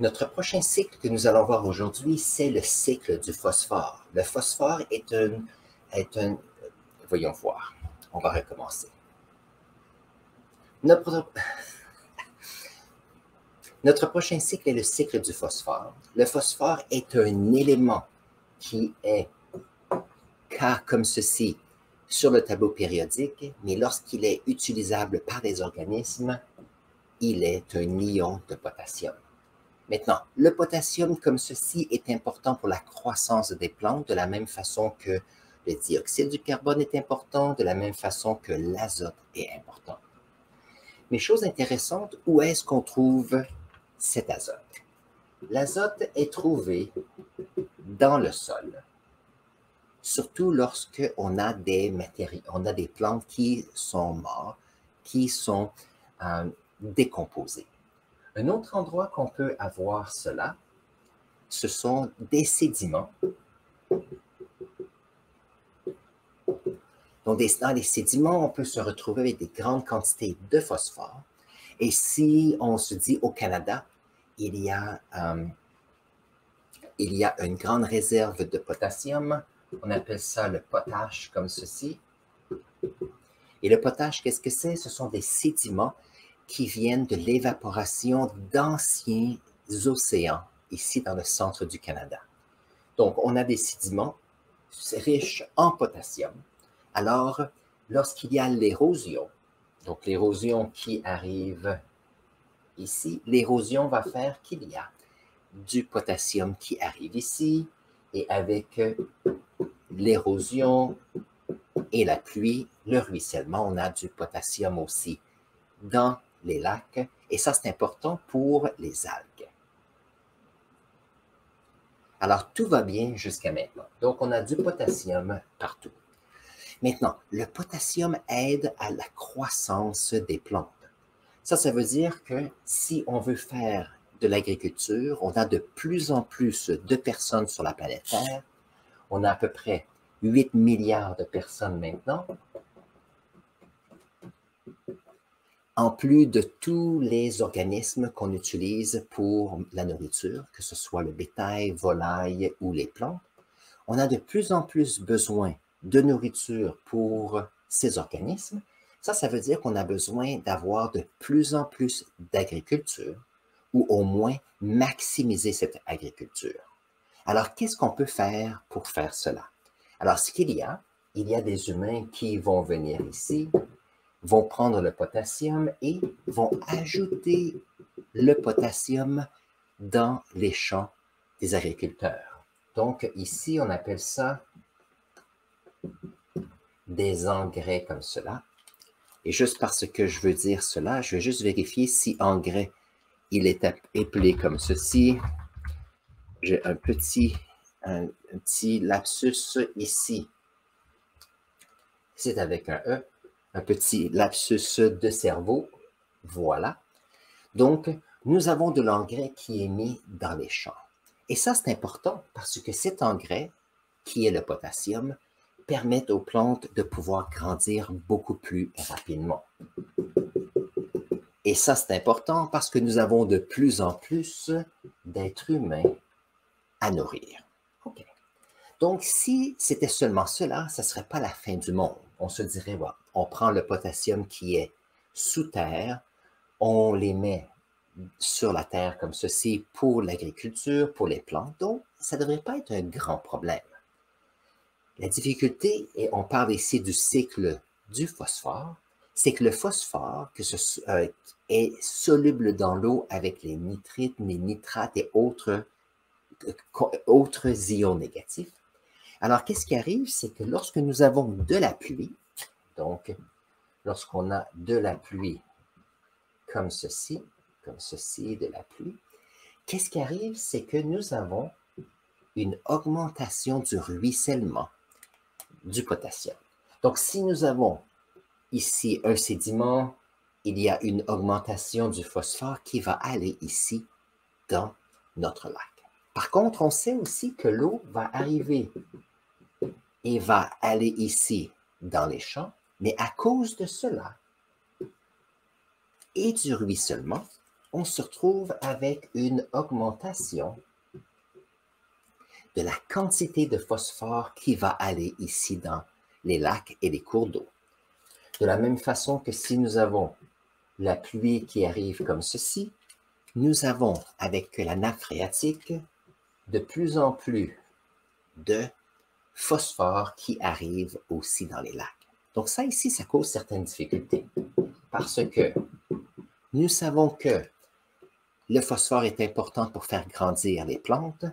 Notre prochain cycle que nous allons voir aujourd'hui, c'est le cycle du phosphore. Le phosphore est un. Voyons voir. On va recommencer. Notre... Notre prochain cycle est le cycle du phosphore. Le phosphore est un élément qui est K comme ceci sur le tableau périodique, mais lorsqu'il est utilisable par les organismes, il est un ion de potassium. Maintenant, le potassium comme ceci est important pour la croissance des plantes de la même façon que le dioxyde du carbone est important, de la même façon que l'azote est important. Mais chose intéressante, où est-ce qu'on trouve cet azote? L'azote est trouvé dans le sol, surtout lorsque on a des on a des plantes qui sont mortes, qui sont euh, décomposées. Un autre endroit qu'on peut avoir cela, ce sont des sédiments. Donc, dans les sédiments, on peut se retrouver avec des grandes quantités de phosphore. Et si on se dit au Canada, il y a, euh, une grande réserve de potassium, on appelle ça le potache comme ceci. Et le potache, qu'est-ce que c'est? Ce sont des sédiments qui viennent de l'évaporation d'anciens océans ici dans le centre du Canada. Donc, on a des sédiments riches en potassium. Alors, lorsqu'il y a l'érosion, donc l'érosion qui arrive ici, l'érosion va faire qu'il y a du potassium qui arrive ici, et avec l'érosion et la pluie, le ruissellement, on a du potassium aussi dans les lacs, et ça c'est important pour les algues. Alors tout va bien jusqu'à maintenant. Donc on a du potassium partout. Maintenant, le potassium aide à la croissance des plantes. Ça, ça veut dire que si on veut faire de l'agriculture, on a de plus en plus de personnes sur la planète Terre. On a à peu près 8 milliards de personnes maintenant en plus de tous les organismes qu'on utilise pour la nourriture, que ce soit le bétail, volaille ou les plantes, on a de plus en plus besoin de nourriture pour ces organismes. Ça, ça veut dire qu'on a besoin d'avoir de plus en plus d'agriculture ou au moins maximiser cette agriculture. Alors, qu'est-ce qu'on peut faire pour faire cela? Alors, ce qu'il y a, il y a des humains qui vont venir ici, vont prendre le potassium et vont ajouter le potassium dans les champs des agriculteurs. Donc ici, on appelle ça des engrais comme cela. Et juste parce que je veux dire cela, je vais juste vérifier si engrais, il est appelé comme ceci. J'ai un petit, un petit lapsus ici. C'est avec un E un petit lapsus de cerveau. Voilà. Donc, nous avons de l'engrais qui est mis dans les champs. Et ça, c'est important parce que cet engrais, qui est le potassium, permet aux plantes de pouvoir grandir beaucoup plus rapidement. Et ça, c'est important parce que nous avons de plus en plus d'êtres humains à nourrir. Donc, si c'était seulement cela, ce ne serait pas la fin du monde. On se dirait, on prend le potassium qui est sous terre, on les met sur la terre comme ceci pour l'agriculture, pour les plantes. Donc, ça ne devrait pas être un grand problème. La difficulté, et on parle ici du cycle du phosphore, c'est que le phosphore euh, est soluble dans l'eau avec les nitrites, les nitrates et autres, euh, autres ions négatifs. Alors, qu'est-ce qui arrive? C'est que lorsque nous avons de la pluie, donc, lorsqu'on a de la pluie comme ceci, comme ceci, de la pluie, qu'est-ce qui arrive? C'est que nous avons une augmentation du ruissellement du potassium. Donc, si nous avons ici un sédiment, il y a une augmentation du phosphore qui va aller ici dans notre lac. Par contre, on sait aussi que l'eau va arriver et va aller ici dans les champs mais à cause de cela et du ruissellement, on se retrouve avec une augmentation de la quantité de phosphore qui va aller ici dans les lacs et les cours d'eau. De la même façon que si nous avons la pluie qui arrive comme ceci, nous avons avec la nappe phréatique de plus en plus de phosphore qui arrive aussi dans les lacs. Donc ça ici, ça cause certaines difficultés parce que nous savons que le phosphore est important pour faire grandir les plantes.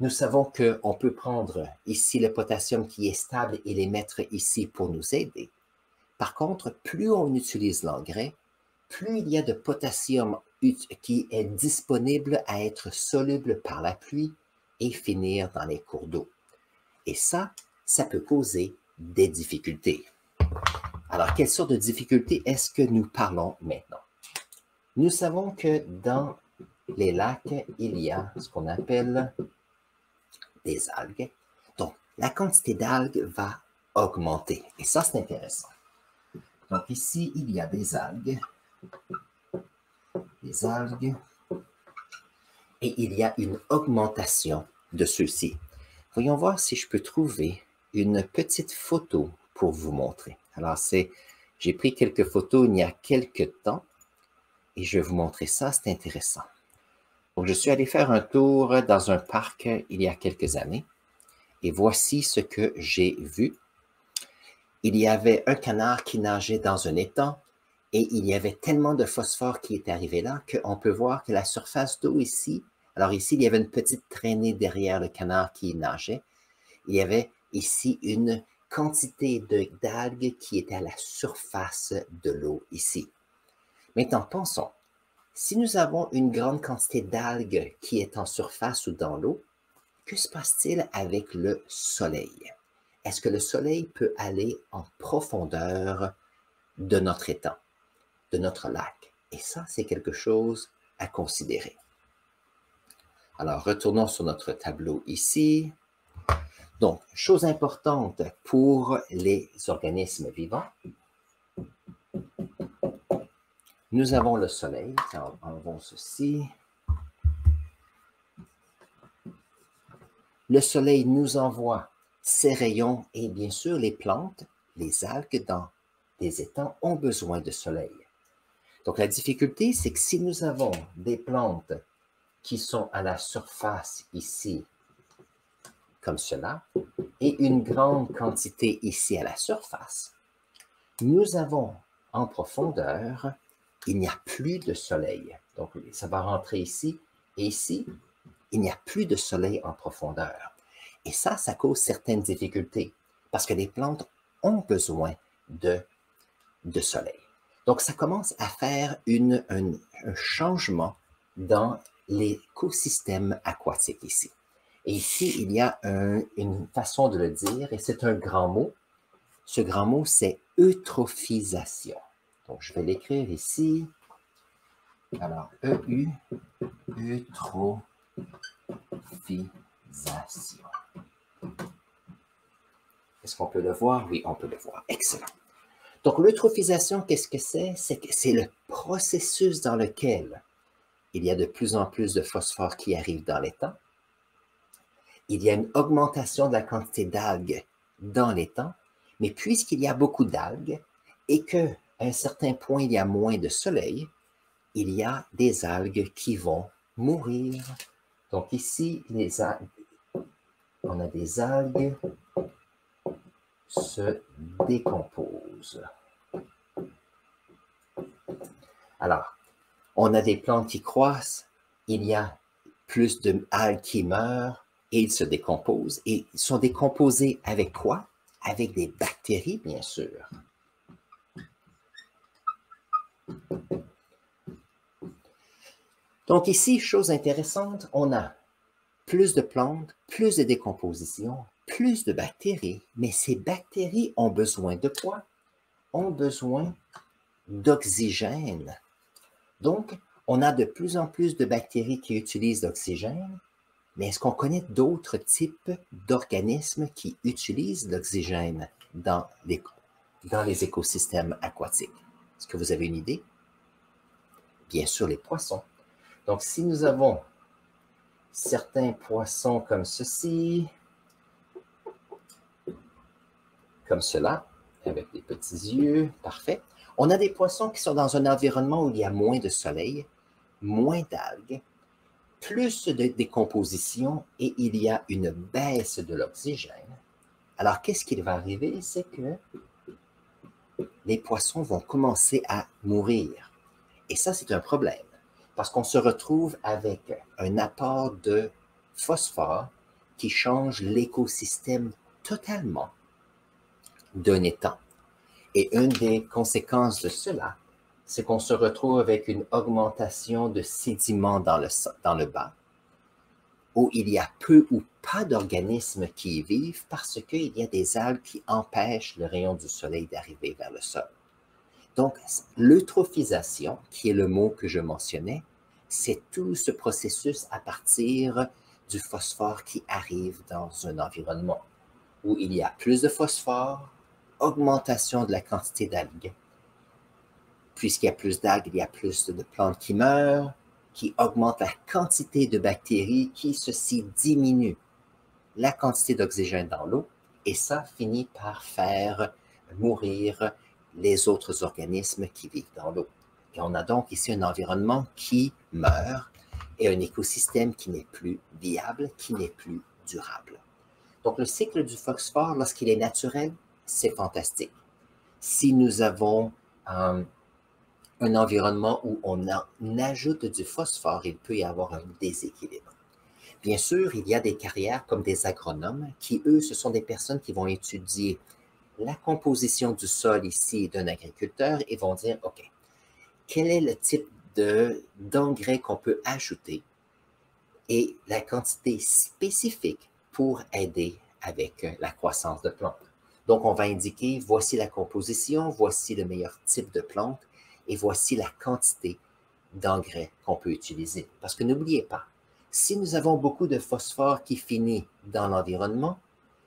Nous savons qu'on peut prendre ici le potassium qui est stable et les mettre ici pour nous aider. Par contre, plus on utilise l'engrais, plus il y a de potassium qui est disponible à être soluble par la pluie et finir dans les cours d'eau. Et ça, ça peut causer des difficultés. Alors, quelle sorte de difficultés est-ce que nous parlons maintenant? Nous savons que dans les lacs, il y a ce qu'on appelle des algues. Donc, la quantité d'algues va augmenter. Et ça, c'est intéressant. Donc, ici, il y a des algues. Des algues. Et il y a une augmentation de ceux-ci. Voyons voir si je peux trouver une petite photo pour vous montrer. Alors, c'est, j'ai pris quelques photos il y a quelques temps et je vais vous montrer ça, c'est intéressant. Donc, je suis allé faire un tour dans un parc il y a quelques années et voici ce que j'ai vu. Il y avait un canard qui nageait dans un étang et il y avait tellement de phosphore qui était arrivé là qu'on peut voir que la surface d'eau ici, alors ici, il y avait une petite traînée derrière le canard qui nageait. Il y avait ici une quantité d'algues qui était à la surface de l'eau ici. Maintenant, pensons, si nous avons une grande quantité d'algues qui est en surface ou dans l'eau, que se passe-t-il avec le soleil? Est-ce que le soleil peut aller en profondeur de notre étang, de notre lac? Et ça, c'est quelque chose à considérer. Alors, retournons sur notre tableau ici. Donc, chose importante pour les organismes vivants, nous avons le soleil. Enlevons ceci. Le soleil nous envoie ses rayons et bien sûr les plantes, les algues dans des étangs ont besoin de soleil. Donc la difficulté, c'est que si nous avons des plantes qui sont à la surface ici comme cela, et une grande quantité ici à la surface, nous avons en profondeur, il n'y a plus de soleil. Donc, ça va rentrer ici, et ici, il n'y a plus de soleil en profondeur. Et ça, ça cause certaines difficultés, parce que les plantes ont besoin de, de soleil. Donc, ça commence à faire une, un changement dans l'écosystème aquatique ici. Et ici, il y a une façon de le dire, et c'est un grand mot. Ce grand mot, c'est eutrophisation. Donc, je vais l'écrire ici. Alors, EU, eutrophisation. Est-ce qu'on peut le voir? Oui, on peut le voir. Excellent. Donc, l'eutrophisation, qu'est-ce que c'est? C'est le processus dans lequel il y a de plus en plus de phosphore qui arrive dans l'étang il y a une augmentation de la quantité d'algues dans l'étang, mais puisqu'il y a beaucoup d'algues et qu'à un certain point, il y a moins de soleil, il y a des algues qui vont mourir. Donc ici, on a des algues se décomposent. Alors, on a des plantes qui croissent, il y a plus de algues qui meurent, et ils se décomposent. Et ils sont décomposés avec quoi? Avec des bactéries, bien sûr. Donc ici, chose intéressante, on a plus de plantes, plus de décomposition, plus de bactéries, mais ces bactéries ont besoin de quoi? Ont besoin d'oxygène. Donc, on a de plus en plus de bactéries qui utilisent l'oxygène, mais est-ce qu'on connaît d'autres types d'organismes qui utilisent l'oxygène dans les, écosystèmes aquatiques? Est-ce que vous avez une idée? Bien sûr, les poissons. Donc, si nous avons certains poissons comme ceci, comme cela, avec des petits yeux, parfait. On a des poissons qui sont dans un environnement où il y a moins de soleil, moins d'algues, plus de décomposition et il y a une baisse de l'oxygène. Alors, qu'est-ce qui va arriver? C'est que les poissons vont commencer à mourir. Et ça, c'est un problème parce qu'on se retrouve avec un apport de phosphore qui change l'écosystème totalement d'un étang. Et une des conséquences de cela, c'est qu'on se retrouve avec une augmentation de sédiments dans le, dans bas, où il y a peu ou pas d'organismes qui y vivent parce qu'il y a des algues qui empêchent le rayon du soleil d'arriver vers le sol. Donc, l'eutrophisation, qui est le mot que je mentionnais, c'est tout ce processus à partir du phosphore qui arrive dans un environnement où il y a plus de phosphore, augmentation de la quantité d'algues. Puisqu'il y a plus d'algues, il y a plus de plantes qui meurent, qui augmentent la quantité de bactéries, qui ceci diminue la quantité d'oxygène dans l'eau, et ça finit par faire mourir les autres organismes qui vivent dans l'eau. Et on a donc ici un environnement qui meurt et un écosystème qui n'est plus viable, qui n'est plus durable. Donc le cycle du phosphore, lorsqu'il est naturel, c'est fantastique. Si nous avons euh, un environnement où on ajoute du phosphore, il peut y avoir un déséquilibre. Bien sûr, il y a des carrières comme des agronomes qui, eux, ce sont des personnes qui vont étudier la composition du sol ici d'un agriculteur et vont dire, OK, quel est le type d'engrais qu'on peut ajouter et la quantité spécifique pour aider avec la croissance de plantes? Donc, on va indiquer, voici la composition, voici le meilleur type de plante et voici la quantité d'engrais qu'on peut utiliser. Parce que n'oubliez pas, si nous avons beaucoup de phosphore qui finit dans l'environnement,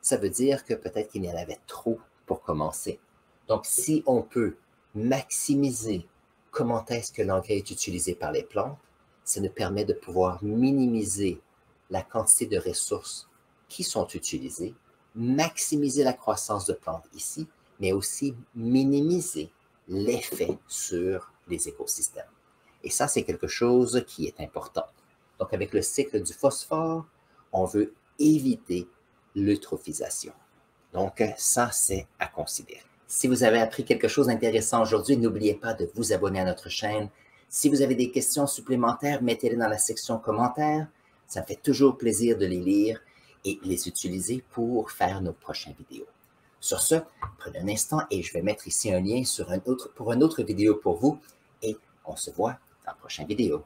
ça veut dire que peut-être qu'il y en avait trop pour commencer. Donc, si on peut maximiser comment est-ce que l'engrais est utilisé par les plantes, ça nous permet de pouvoir minimiser la quantité de ressources qui sont utilisées, maximiser la croissance de plantes ici, mais aussi minimiser l'effet sur les écosystèmes. Et ça, c'est quelque chose qui est important. Donc, avec le cycle du phosphore, on veut éviter l'eutrophisation. Donc, ça, c'est à considérer. Si vous avez appris quelque chose d'intéressant aujourd'hui, n'oubliez pas de vous abonner à notre chaîne. Si vous avez des questions supplémentaires, mettez-les dans la section commentaires. Ça me fait toujours plaisir de les lire et les utiliser pour faire nos prochaines vidéos. Sur ce, prenez un instant et je vais mettre ici un lien sur un autre, pour une autre vidéo pour vous et on se voit dans la prochaine vidéo.